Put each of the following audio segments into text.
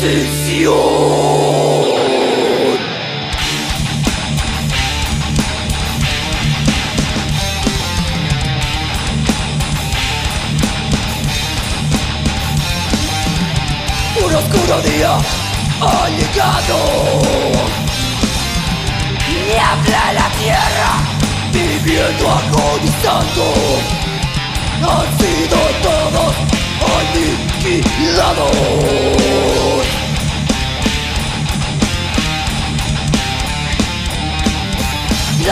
Un oscuro día ha llegado. Niebla en la tierra, viviendo agonizando. Han sido todos aniquilados.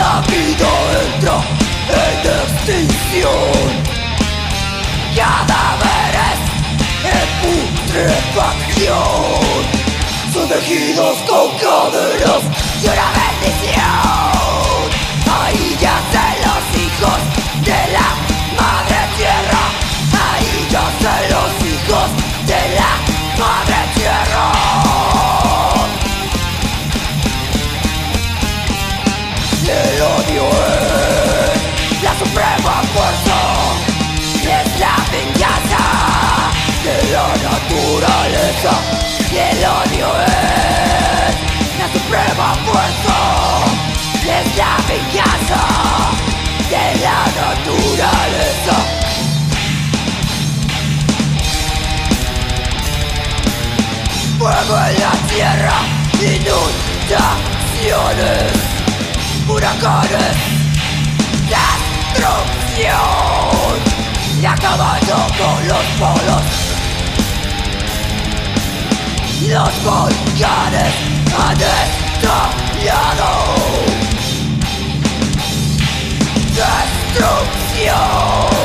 La vida entra en extinción. Cadáveres en putrefacción Sumergidos con cadenas y En la tierra, inundaciones, huracanes, destrucción y acabando con los polos. Los volcanes han estallado. Destrucción.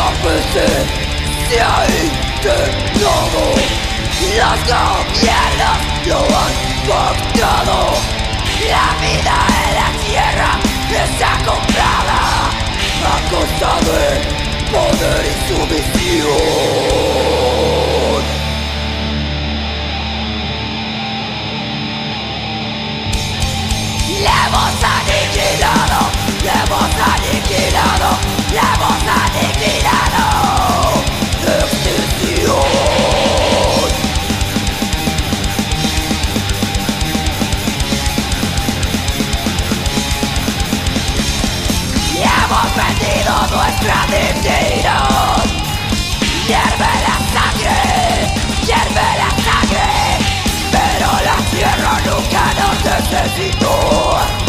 zapysy Zjajty znowu Laska mierda Joan Bogdano La vida en la tierra Está comprada Acosados Poder y sumisión todo es clandestino Hierve la sangre, hierve la sangre Pero la tierra nunca nos necesitó.